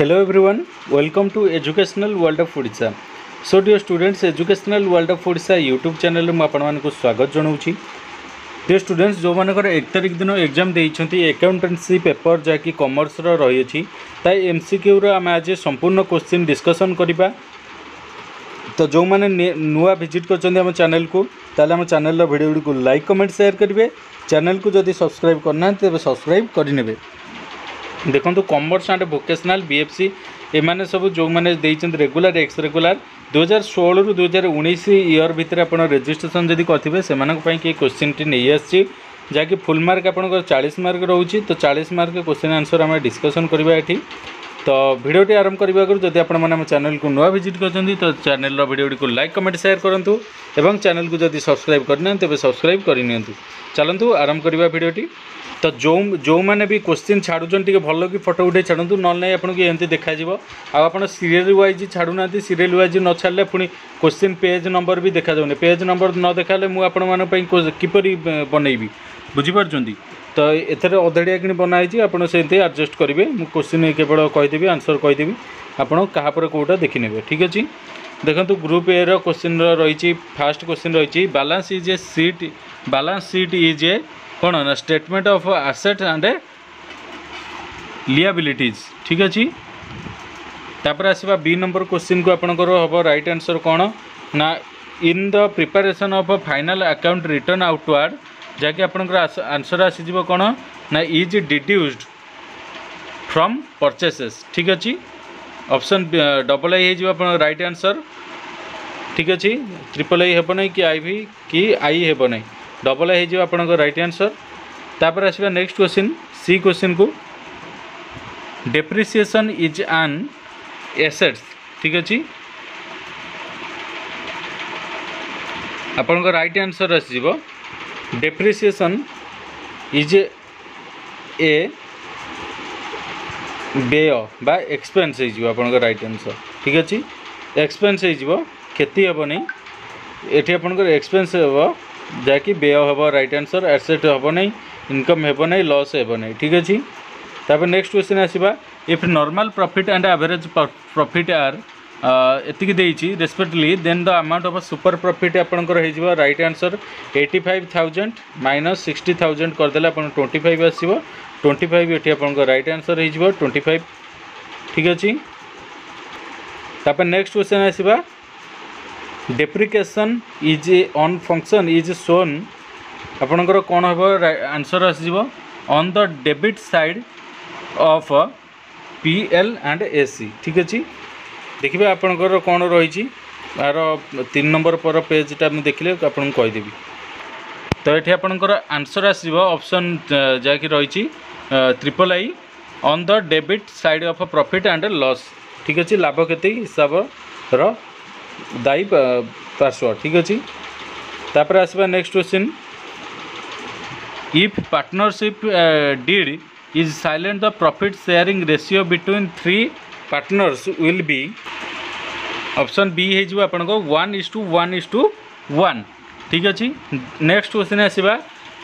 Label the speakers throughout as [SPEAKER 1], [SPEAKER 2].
[SPEAKER 1] Hello everyone, welcome to Educational World of Odisha. So dear students, Educational World of Odisha YouTube channel ମୁଁ ଆପଣମାନଙ୍କୁ ସ୍ୱାଗତ ଜଣାଉଛି dear students ଯେଉଁମାନଙ୍କର ଏକ ତାରିଖ ଦିନ ଏକ୍ଜାମ୍ ଦେଇଛନ୍ତି ଏକାଉଣ୍ଟାନ୍ସି ପେପର୍ ଯାହାକି କମର୍ସର ରହିଅଛି ତା ଏମ୍ ସି କ୍ୟୁର ଆମେ ଆଜି ସମ୍ପୂର୍ଣ୍ଣ କୋଶ୍ଚିନ୍ ଡିସ୍କସନ୍ କରିବା ତ ଯେଉଁମାନେ ନୂଆ ଭିଜିଟ୍ କରିଛନ୍ତି ଆମ ଚ୍ୟାନେଲ୍କୁ ତାହେଲେ ଆମ ଚ୍ୟାନେଲ୍ର ଭିଡ଼ିଓଗୁଡ଼ିକୁ ଲାଇକ୍ କମେଣ୍ଟ ସେୟାର କରିବେ ଚ୍ୟାନେଲ୍କୁ ଯଦି ସବସ୍କ୍ରାଇବ୍ କରିନାହାନ୍ତି ତେବେ ସବସ୍କ୍ରାଇବ୍ କରିନେବେ ଦେଖନ୍ତୁ commerce and vocational B F C ଏମାନେ ସବୁ ଯେଉଁମାନେ ଦେଇଛନ୍ତି ରେଗୁଲାର ଏକ୍ସ ରେଗୁଲାର ଦୁଇହଜାର ଷୋହଳରୁ ଦୁଇହଜାର ଉଣେଇଶ ଇୟର୍ ଭିତରେ ଆପଣ ରେଜିଷ୍ଟ୍ରେସନ୍ ଯଦି କରିଥିବେ ସେମାନଙ୍କ ପାଇଁ କି କୋଶ୍ଚିନ୍ଟି ନେଇ ଆସିଛି ଯାହାକି ଫୁଲ୍ ମାର୍କ ଆପଣଙ୍କର ଚାଳିଶ ମାର୍କ ରହୁଛି ତ ଚାଳିଶ ମାର୍କ କୋଶ୍ଚିନ୍ ଆନ୍ସର୍ ଆମେ ଡିସ୍କସନ୍ କରିବା ଏଠି ତ ଭିଡ଼ିଓଟି ଆରମ୍ଭ କରିବା ଆଗରୁ ଯଦି ଆପଣମାନେ ଆମ ଚ୍ୟାନେଲକୁ ନୂଆ ଭିଜିଟ୍ କରିଛନ୍ତି ତ ଚ୍ୟାନେଲର ଭିଡ଼ିଓଟିକୁ ଲାଇକ୍ କମେଣ୍ଟ ସେୟାର କରନ୍ତୁ ଏବଂ ଚ୍ୟାନେଲକୁ ଯଦି ସବସ୍କ୍ରାଇବ୍ କରିନାହାନ୍ତି ତେବେ ସବସ୍କ୍ରାଇବ୍ କରିନିଅନ୍ତୁ ଚାଲନ୍ତୁ ଆରମ୍ଭ କରିବା ଭିଡ଼ିଓଟି ତ ଯେଉଁ ଯେଉଁମାନେ ବି କୋଶ୍ଚିନ୍ ଛାଡ଼ୁଛନ୍ତି ଟିକେ ଭଲ କି ଫଟୋ ଉଠେଇ ଛାଡ଼ନ୍ତୁ ନହେଲେ ନାହିଁ ଆପଣଙ୍କୁ ଏମିତି ଦେଖାଯିବ ଆଉ ଆପଣ ସିରିଏଲ୍ ୱାଇଜ୍ ଛାଡ଼ୁନାହାନ୍ତି ସିରିଏଲ୍ ୱାଇଜ୍ ନ ଛାଡ଼ିଲେ ପୁଣି କୋଶ୍ଚିନ୍ ପେଜ୍ ନମ୍ବର ବି ଦେଖାଯାଉନି ପେଜ୍ ନମ୍ବର ନ ଦେଖାହେଲେ ମୁଁ ଆପଣମାନଙ୍କ ପାଇଁ କିପରି ବନେଇବି ବୁଝିପାରୁଛନ୍ତି ତ ଏଥିରେ ଅଧାଡ଼ିଆ କିଣି ବନା ହେଇଛି ଆପଣ ସେମିତି ଆଡ଼ଜଷ୍ଟ କରିବେ ମୁଁ କୋଶ୍ଚିନ୍ କେବଳ କହିଦେବି ଆନ୍ସର୍ କହିଦେବି ଆପଣ କାହା ପରେ କେଉଁଟା ଦେଖିନେବେ ଠିକ୍ ଅଛି ଦେଖନ୍ତୁ ଗ୍ରୁପ୍ ଏର କୋଶ୍ଚିନ୍ର ରହିଛି ଫାଷ୍ଟ କୋଶ୍ଚିନ୍ ରହିଛି balance is a sheet balance sheet is a କ'ଣ ନା statement of asset and liabilities ঠিক আছে তাপরে আসবা বি নম্বর কোশ্চিন কু আপনার হব রাইট আনসর কোণ না in the preparation of final account return outward যা কি আপনার আনসর আসিযোগ কোণ না ইজ ডিড্ୟୁসড ফ্রম পরচেসেস ঠিক আছে অপশন ডবল আই হয়ে আপনার রাইট আনসর ঠিক আছে ট্রিপল আই হব না কি আইভি কি আই হব না डबल ए हो आपंकर रईट आंसर तापर आसवा नेक्स्ट क्वेश्चन सी क्वेश्चन को डेप्रिसीएसन इज आन एसेट्स ठीक अच्छे ଆପଣଙ୍କ ରାଇଟ୍ ଆନ୍ସର୍ ଆସିଯିବ ଡେପ୍ରିସିଏସନ୍ ଇଜ୍ ଏ ବ୍ୟୟ ବା ଏକ୍ସପେନ୍ସ ହେଇଯିବ ଆପଣଙ୍କ ରାଇଟ୍ ଆନ୍ସର୍ ଠିକ୍ ଅଛି ଏକ୍ସପେନ୍ସ ହେଇଯିବ କ୍ଷତି ହେବନି ଏଠି ଆପଣଙ୍କର ଏକ୍ସପେନ୍ସ ହେବ ଯାହାକି ବ୍ୟୟ ହେବ ରାଇଟ୍ ଆନ୍ସର୍ ଆସେଟ୍ ହେବ ନାହିଁ ଇନକମ୍ ହେବ ନାହିଁ ଲସ୍ ହେବ ନାହିଁ ଠିକ୍ ଅଛି ତାପରେ ନେକ୍ସଟ କ୍ୱେଶ୍ଚିନ୍ ଆସିବା if normal profit and average profit are ଏତିକି ଦେଇଛି respectively then the amount of super profit ଆପଣଙ୍କର ହେଇଯିବ right answer eighty five thousand minus sixty thousand କରିଦେଲେ ଆପଣ ଟ୍ୱେଣ୍ଟି ଫାଇଭ୍ ଆସିବ ଟ୍ୱେଣ୍ଟି ଫାଇଭ୍ ଏଠି ଆପଣଙ୍କ ରାଇଟ୍ ଆନ୍ସର୍ ହେଇଯିବ ଟ୍ୱେଣ୍ଟି ଫାଇଭ୍ ଠିକ୍ ଅଛି ତାପରେ ନେକ୍ସଟ କ୍ୱେଶ୍ଚନ୍ ଆସିବା depreciation is an function is shown ଆପଣଙ୍କର କ'ଣ ହେବ ଆନ୍ସର୍ ଆସିଯିବ on the debit side of P L and A C ଠିକ୍ ଅଛି ଦେଖିବେ ଆପଣଙ୍କର କ'ଣ ରହିଛି ଆର ତିନି ନମ୍ବର ପର ପେଜ୍ଟା ମୁଁ ଦେଖିଲେ ଆପଣଙ୍କୁ କହିଦେବି ତ ଏଠି ଆପଣଙ୍କର ଆନ୍ସର୍ ଆସିବ ଅପସନ୍ ଯାହାକି ରହିଛି triple I on the debit side of profit and loss ଠିକ୍ ଅଛି ଲାଭ କ୍ଷତି ହିସାବର दायी ପାର୍ଶ୍ୱ ଠିକ୍ ଅଛି ତାପରେ ଆସିବା next question if partnership deed is silent the profit sharing ratio between three partners will be option B ହେଇଯିବ ଆପଣଙ୍କ one is to one is to one ଠିକ୍ ଅଛି ନେକ୍ସଟ କ୍ୱେଶ୍ଚିନ୍ ଆସିବା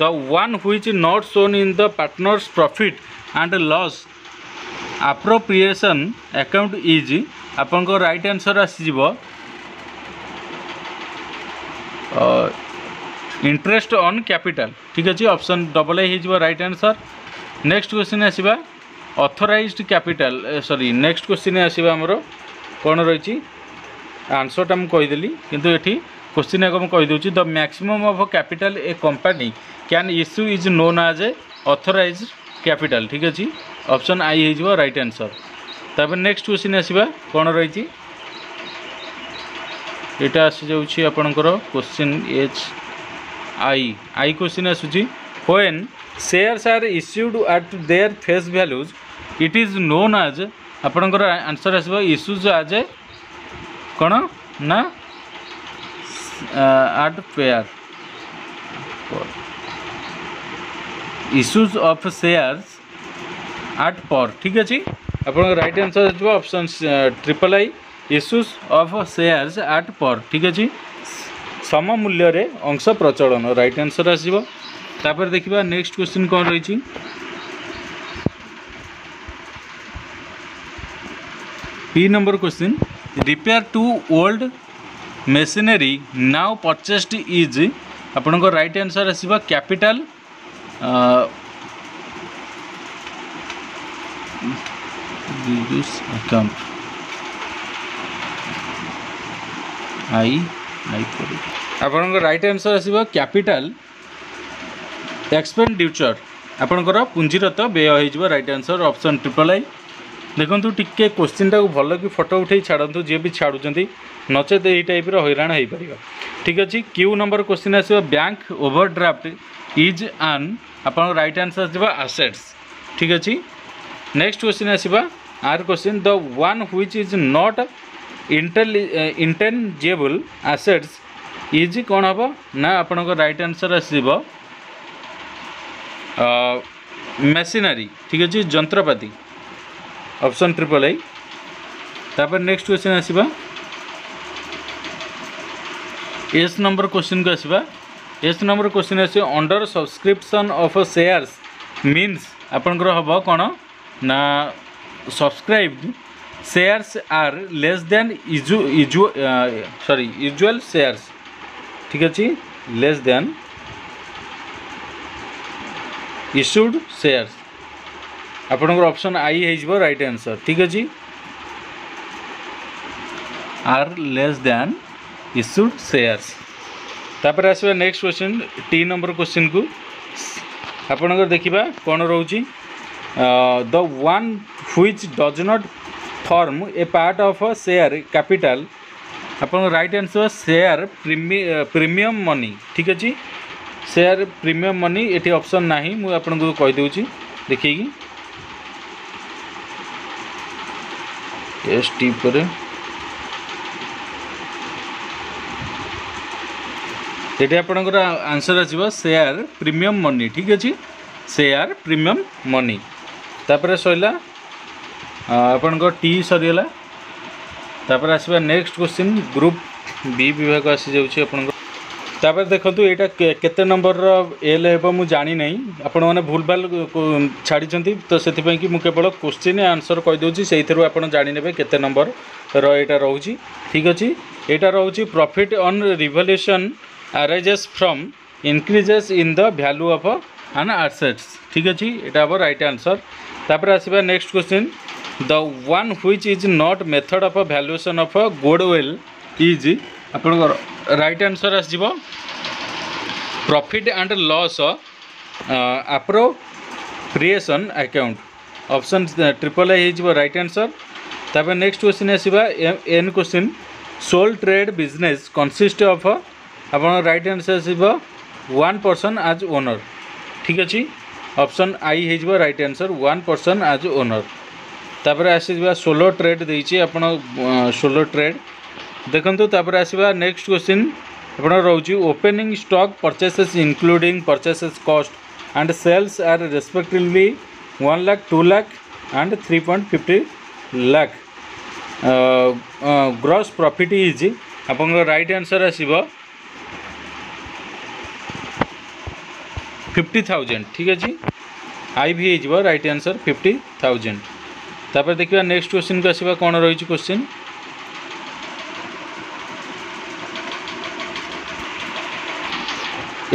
[SPEAKER 1] the one which not shown in the partners profit and loss appropriation account is ଆପଣଙ୍କ right answer ଆସିଯିବ interest on capital ঠিক আছে option double A হয়ে right answer next question আসবা authorized capital sorry next question আসবা আমার কোণ রয়েছে আনসরটা মু কইদেলি কিন্তু এটি কোশ্চিন আগে মু কইদেউছি the maximum of capital a company can issue is known as a authorised capital ঠিক আছে অপশন আই হয়ে রাইট আনসর তারপরে নেক্সট কোশ্চিন আসবা কোণ রয়েছে এটা ଆସିଯାଉଛି ଆପଣଙ୍କର question H I I question ଆସୁଛି when shares are issued at their face values it is known as ଆପଣଙ୍କର ଆନ୍ସର୍ ଆସିବ ଇସ୍ୟୁଜ୍ ଆଜ୍ ଏ କ'ଣ ନା at par issues of shares at par ଠିକ୍ ଅଛି ଆପଣଙ୍କ ରାଇଟ୍ ଆନ୍ସର୍ ଆସିବ option triple I issues of shares at par ଠିକ୍ ଅଛି ସମମୂଲ୍ୟରେ ଅଂଶ ପ୍ରଚଳନ ରାଇଟ୍ ଆନ୍ସର୍ ଆସିବ ତାପରେ ଦେଖିବା ନେକ୍ସଟ କ୍ୱେଶ୍ଚିନ୍ କ'ଣ ରହିଛି P number question repair to old machinery now purchased is ଆପଣଙ୍କ ରାଇଟ୍ ଆନ୍ସର୍ ଆସିବ କ୍ୟାପିଟାଲ ରିଡ୍ୟୁସ୍ ଆକାଉଣ୍ଟ आई आई पड़े आप रईट आंसर आस कैपिटल एक्सपेडिचर आपणकर पुंजीरत व्यय हो right answer option triple I देखु टी क्वेश्चन टाक भल कि फटो उठे छाड़ू जी भी छाड़ नचे यही टाइप हईराण हो पार ठीक अच्छे क्यू नंबर क्वेश्चन आस बैंक ड्राफ्ट इज आन आप रईट आंसर आसेट्स ठीक अच्छे next question आसवा R question the one which is not ଇଣ୍ଟେଲି intangible assets is କ'ଣ ହେବ ନା ଆପଣଙ୍କ ରାଇଟ୍ ଆନ୍ସର୍ ଆସିବ ମେସିନାରୀ ଠିକ୍ ଅଛି ଯନ୍ତ୍ରପାତି ଅପସନ୍ ଟ୍ରିପଲ୍ ଆଇ ତାପରେ ନେକ୍ସଟ କ୍ୱେଶ୍ଚିନ୍ ଆସିବା ଏସ୍ ନମ୍ବର କ୍ୱେଶ୍ଚିନ୍କୁ ଆସିବା ଏସ୍ ନମ୍ବର କ୍ୱେଶ୍ଚିନ୍ ଆସିବ under subscription of shares means ଆପଣଙ୍କର ହେବ କ'ଣ ନା subscribe shares are less than sorry usual shares ठीक अच्छे लेस देन इश्यूड शेयर्स आपण को ऑप्शन आई हो राइट आंसर ठीक अच्छे are less than issued shares तापर आस next question T number question को आपण देखा कौन रोच the which does not form a part of a share capital ଆପଣଙ୍କ right answer share premium money ଠିକ୍ ଅଛି ସେୟାର ପ୍ରିମିୟମ୍ ମନି ଏଠି ଅପସନ୍ ନାହିଁ ମୁଁ ଆପଣଙ୍କୁ କହିଦେଉଛି ଦେଖିକି ଏସ୍ ଟି ପରେ ଏଠି ଆପଣଙ୍କର ଆନ୍ସର୍ ଆସିବ ସେୟାର ପ୍ରିମିୟମ୍ ମନି ଠିକ୍ ଅଛି ସେୟାର ପ୍ରିମିୟମ୍ ମନି ତାପରେ ସରିଲା ଆପଣଙ୍କ ଟି ସରିଗଲା ତାପରେ ଆସିବା ନେକ୍ସଟ କ୍ୱେଶ୍ଚିନ୍ ଗ୍ରୁପ୍ ବି ବିଭାଗ ଆସିଯାଉଛି ଆପଣଙ୍କ ତାପରେ ଦେଖନ୍ତୁ ଏଇଟା କେତେ ନମ୍ବରର ଏଲ୍ ହେବ ମୁଁ ଜାଣିନାହିଁ ଆପଣମାନେ ଭୁଲ ଭାଲ ଛାଡ଼ିଛନ୍ତି ତ ସେଥିପାଇଁ କି ମୁଁ କେବଳ କୋଶ୍ଚିନ୍ ଆନ୍ସର୍ କହିଦେଉଛି ସେଇଥିରୁ ଆପଣ ଜାଣିନେବେ କେତେ ନମ୍ବରର ଏଇଟା ରହୁଛି ଠିକ୍ ଅଛି ଏଇଟା ରହୁଛି profit on revaluation arises from increases in the value of an assets ଠିକ୍ ଅଛି ଏଇଟା ହେବ ରାଇଟ୍ ଆନ୍ସର୍ ତାପରେ ଆସିବା next question the one which is not method of valuation of goodwill is ଆପଣଙ୍କର ରାଇଟ୍ ଆନ୍ସର୍ ଆସିଯିବ profit and loss appropriation account option triple A ହେଇଯିବ right answer ତାପରେ ନେକ୍ସଟ କ୍ୱେଶ୍ଚିନ୍ ଆସିବା N question sole trade business consist of ଆପଣ right answer ଆସିବ one person as owner ଠିକ୍ ଅଛି option I ହେଇଯିବ right answer one person as owner ତାପରେ ଆସିଯିବା ଷୋହଳ ଟ୍ରେଡ୍ ଦେଇଛି ଆପଣ ଷୋହଳ ଟ୍ରେଡ୍ ଦେଖନ୍ତୁ ତାପରେ ଆସିବା ନେକ୍ସଟ କ୍ୱେଶ୍ଚିନ୍ ଆପଣ ରହୁଛି opening stock purchases including purchases cost and sales are respectively one lakh two lakh and three point fifty lakh gross profit is ଆପଣଙ୍କ ରାଇଟ୍ ଆନ୍ସର୍ ଆସିବ ଫିଫ୍ଟି ଥାଉଜେଣ୍ଡ ଠିକ୍ ଅଛି ଆଇ ଭି ହେଇଯିବ ରାଇଟ୍ ଆନ୍ସର୍ ଫିଫ୍ଟି ଥାଉଜେଣ୍ଡ তারপরে দেখিবা next কোশ্চিনকে আসবা কোণ রয়েছে কোশ্চিন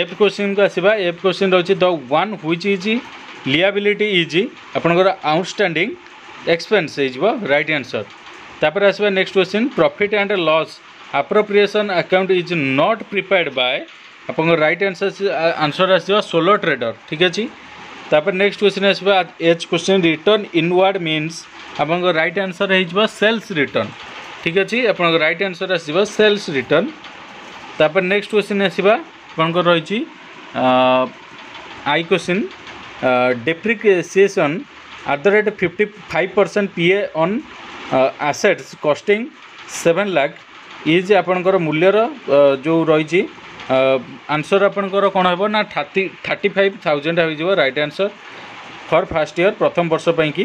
[SPEAKER 1] এফ কোশ্চিনকে আসবা এফ কোশ্চিন রয়েছে the one which is liability is আপনার আউটস্ট্যান্ডিং এক্সপেন্স হয়ে রাইট আনসর তাপরে আসবা next question profit and loss appropriation account is not prepared by আপনার রাইট আনসর আনসর আসবে সোলো ট্রেডর ঠিক আছে তারপরে নেক্সট কোশ্চিন আসবে H question return inward means আপনার রাইট আনসর হয়ে সেলস রিটর্ন ঠিক আছে আপনার রাইট আনসর আসব সেলস রিটর্ন তারপরে নেক্সট কোশ্চিন আসবা আপনার রয়েছে I question depreciation at the rate of 55 percent PA on uh, assets costing 7 lakh is ଆପଣଙ୍କର ମୂଲ୍ୟର ଯେଉଁ ରହିଛି ଆନ୍ସର୍ ଆପଣଙ୍କର କ'ଣ ହେବ ନା ଥାର୍ଟି ଥାର୍ଟି ଫାଇଭ୍ ଥାଉଜେଣ୍ଡ ହୋଇଯିବ right answer for first year ପ୍ରଥମ ବର୍ଷ ପାଇଁକି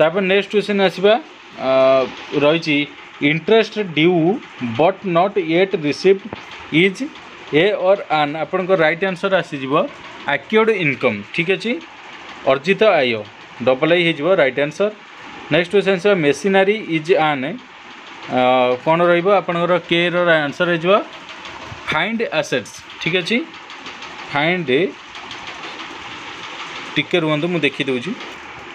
[SPEAKER 1] ତାପରେ ନେକ୍ସଟ କ୍ୱେଶ୍ଚିନ୍ ଆସିବା ରହିଛି interest due but not yet receive is a or an ଆପଣଙ୍କ ରାଇଟ୍ ଆନ୍ସର୍ ଆସିଯିବ ଆକ୍ୟୁର୍ଡ଼ ଇନକମ୍ ଠିକ୍ ଅଛି ଅର୍ଜିତ ଆୟ ଡବଲ୍ ଆଇ ହୋଇଯିବ ରାଇଟ୍ ଆନ୍ସର୍ ନେକ୍ସଟ କ୍ୱେଶ୍ଚିନ୍ ଆସିବ ମେସିନାରୀ ଇଜ୍ ଆନ୍ କ'ଣ ରହିବ ଆପଣଙ୍କର କେର ଆନ୍ସର୍ ହୋଇଯିବ ফাইন্ড আসেটস ঠিক আছে ফাইন্ড টিকে রুহতু মু দেখি দেছি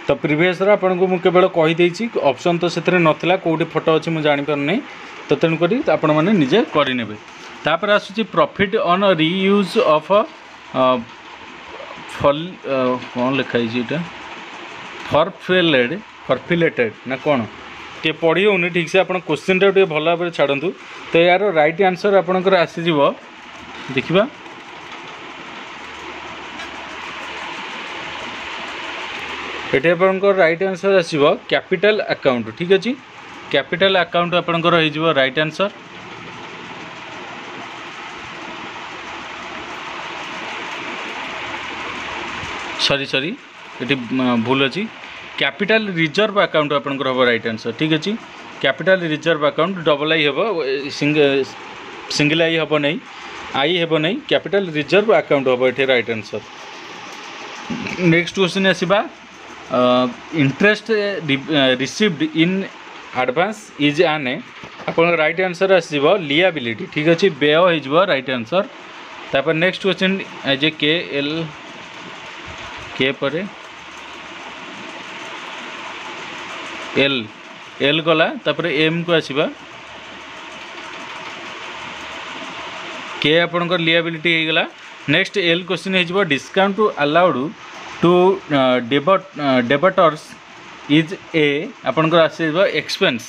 [SPEAKER 1] ତ ପ୍ରିଭିୟସ୍ର ଆପଣଙ୍କୁ ମୁଁ କେବଳ କହିଦେଇଛି ଅପସନ୍ ତ ସେଥିରେ ନଥିଲା କେଉଁଠି ଫଟୋ ଅଛି ମୁଁ ଜାଣିପାରୁନି ତ ତେଣୁକରି ଆପଣମାନେ ନିଜେ କରିନେବେ ତାପରେ ଆସୁଛି profit on reuse of fall କ'ଣ ଲେଖା ହେଇଛି ଏଇଟା ଫର୍ଫିଲେଡ୍ ଫର୍ଫିଲେଟେଡ଼୍ ନା କ'ଣ ଟିକେ ପଢ଼ିହେଉନି ଠିକ୍ସେ ଆପଣ କୋଶ୍ଚିନ୍ଟାକୁ ଟିକେ ଭଲ ଭାବରେ ଛାଡ଼ନ୍ତୁ ତ ଏହାର ରାଇଟ୍ ଆନ୍ସର୍ ଆପଣଙ୍କର ଆସିଯିବ ଦେଖିବା ଏଠି ଆପଣଙ୍କର ରାଇଟ୍ ଆନ୍ସର୍ ଆସିବ କ୍ୟାପିଟାଲ ଆକାଉଣ୍ଟ ଠିକ୍ ଅଛି କ୍ୟାପିଟାଲ ଆକାଉଣ୍ଟ ଆପଣଙ୍କର ହେଇଯିବ ରାଇଟ୍ ଆନ୍ସର୍ ସରି ସରି ଏଠି ଭୁଲ ଅଛି कैपिटल रिजर्व आकाउंट आप रईट आंसर ठीक अच्छे capital reserve account double I hey single I हे नहीं आई हे नहीं कैपिटल रिजर्व आकाउंट हम ये right answer next question आसवा interest received in advance is आने आप रईट आंसर आसो लियाबिलिटी ठीक अच्छे व्यय हो रईट आंसर तापर नेक्स्ट क्वेश्चन एज ए के एल के এল এল গলা তাপরে এম কু আসবা কে আপনার লিয়াবিলিটি হয়ে গলা নেক্সট এল কোশ্চিন হয়ে যাব discount allowed to debtors is a আপনার আসব এক্সপেন্স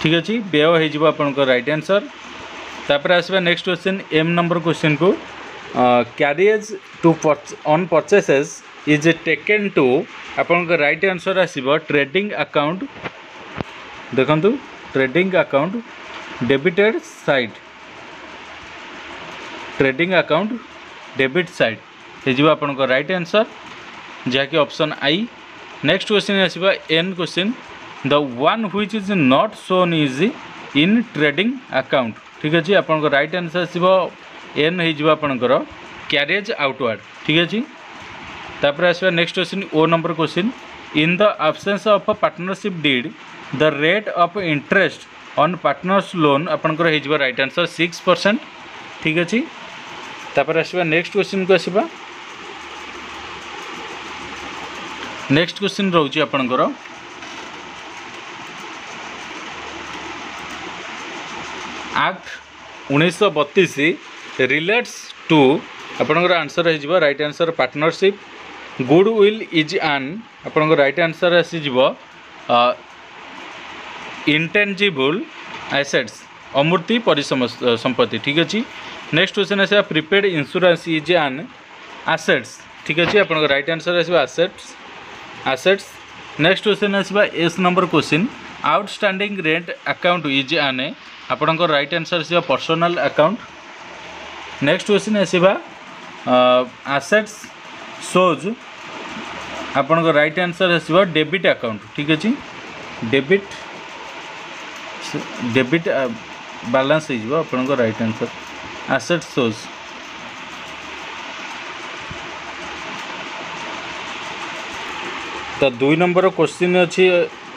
[SPEAKER 1] ঠিক আছে ব্যয় হয়ে যাব আপনার রাইট আনসর তাপরে আসবা next question M number question কু carriage to on purchases is taken to आप रईट आंसर आसव ट्रेडिंग आकाउंट देखु trading account debited side trading account debit side हो आपंकर रईट आंसर जहाँकि option I next question आसवा N question the one which is not shown is in trading account ठीक अच्छे आपंकर answer आसव N हो आपंकर क्यारेज आउटवर्ड ठीक अच्छे तापर आसवा next question O number question in the absence of partnership deed the rate of interest on partners loan आपंकर right answer six percent ठीक अच्छे तपर आसवा नेक्स्ट क्वेश्चन को आसवा नेक्स्ट क्वेश्चन रोचे आपणकर आक्ट उन्नीस बतीस रिलेट्स टू आपणकर आंसर होट answer partnership goodwill is an आपण रईट आंसर आसीज इंटेजिबुल एसेट्स अमूर्ति परिसम संपत्ति ठीक अच्छे नेक्स्ट क्वेश्चन आसा prepaid insurance is an assets ठीक अच्छे आप right answer assets assets next question आसवा S number question outstanding rent account is an आपण रईट आनसर आसवा पर्सनाल आकाउंट नेक्स्ट क्वेश्चन आसवा आसेट्स सोज আপনক রাইট আনসার হসব ডেবিট অ্যাকাউন্ট ঠিক আছে ডেবিট ডেবিট ব্যালেন্স হিজব আপনক রাইট আনসার অ্যাসেট সোর্স তা 2 নম্বরের কোশ্চেন আছে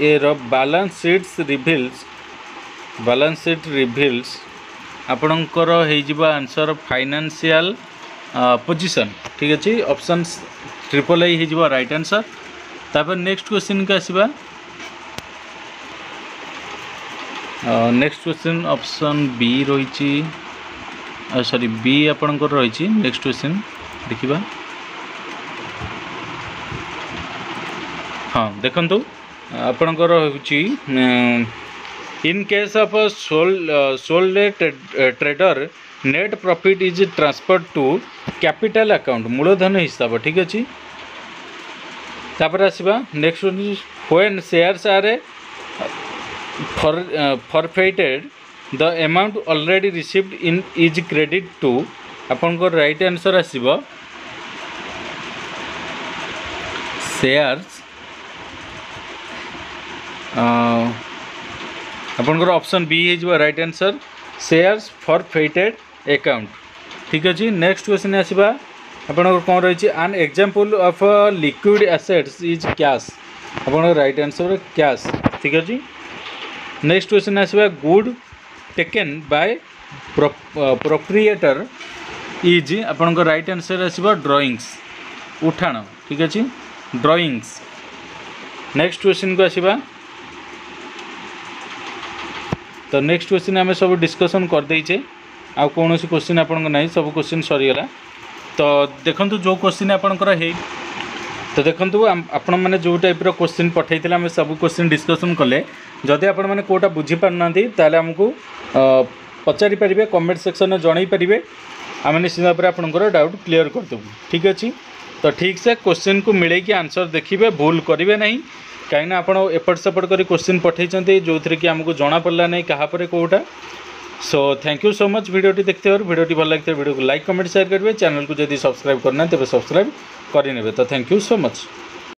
[SPEAKER 1] এৰ balance sheets reveals balance sheet reveals আপনকৰ হিজবা আনসার ফাইনান্সিয়াল পজিশন ঠিক আছে অপশনস ट्रिपल आई हो रईट आनसर ताप नेक्स्ट क्वेश्चन को आसवा नेक्स्ट क्वेश्चन ऑप्शन बी रही सॉरी बी आपण रही नेक्स्ट क्वेश्चन देखा हाँ देखु आपणकर in case of a sole sole trader net profit is transferred to capital account मूलधन हिसाब ठीक अच्छी ତାପରେ ଆସିବା ନେକ୍ସଟ ହେଉଛି when shares are forfeited the amount already received in is credit to ଆପଣଙ୍କର ରାଇଟ୍ ଆନ୍ସର୍ ଆସିବ ସେୟାର୍ସ ଆପଣଙ୍କର ଅପସନ୍ ବି ହେଇଯିବ right answer shares forfeited account ଠିକ୍ ଅଛି ନେକ୍ସଟ କ୍ୱେଶ୍ଚିନ୍ ଆସିବା ଆପଣଙ୍କର କ'ଣ ରହିଛି an example of liquid assets is cash ଆପଣଙ୍କର ରାଇଟ୍ ଆନ୍ସର୍ କ୍ୟାସ୍ ଠିକ୍ ଅଛି ନେକ୍ସଟ କ୍ୱେଶ୍ଚିନ୍ ଆସିବା goods taken by proprietor is ଆପଣଙ୍କ ରାଇଟ୍ ଆନ୍ସର୍ ଆସିବ ଡ୍ରଇଂସ୍ ଉଠାଣ ଠିକ୍ ଅଛି ଡ୍ରଇଂସ୍ ନେକ୍ସଟ କ୍ୱେଶ୍ଚିନ୍କୁ ଆସିବା ତ ନେକ୍ସଟ କ୍ୱେଶ୍ଚିନ୍ ଆମେ ସବୁ ଡିସ୍କସନ୍ କରିଦେଇଛେ ଆଉ କୌଣସି କ୍ୱେଶ୍ଚିନ୍ ଆପଣଙ୍କ ନାହିଁ ସବୁ କ୍ୱେଶ୍ଚିନ୍ ସରିଗଲା तो देखो जो क्वेश्चन आपंकर तो देखो आपण मैंने जो टाइप क्वेश्चन पठे आम सब क्वेश्चन डिस्कसन कले जदि आपटा बुझी पार ना तेल आमको पचारिपर कमेंट सेक्शन में जनई पारे आम निश्चित भाव आप डाउट क्लीयर करदेबू ठीक अच्छे तो ठीक से क्वेश्चन को मिले कि आंसर देखिए भूल करेंगे ना कहीं आपड़ सेपट कर क्वेश्चन पठे जो थी आमको जमापड़ा ना कापर कौटा so thank you so much ভিডিওটি দেখতে পারো ভিডিওটি ভালো লাগতে ভিডিওকে লাইক কমেন্ট শেয়ার করবে চ্যানেলকে যদি সবসক্রাইব করে না তবে সবসক্রাইব করে নেবে তো থ্যাংক ইউ সো মচ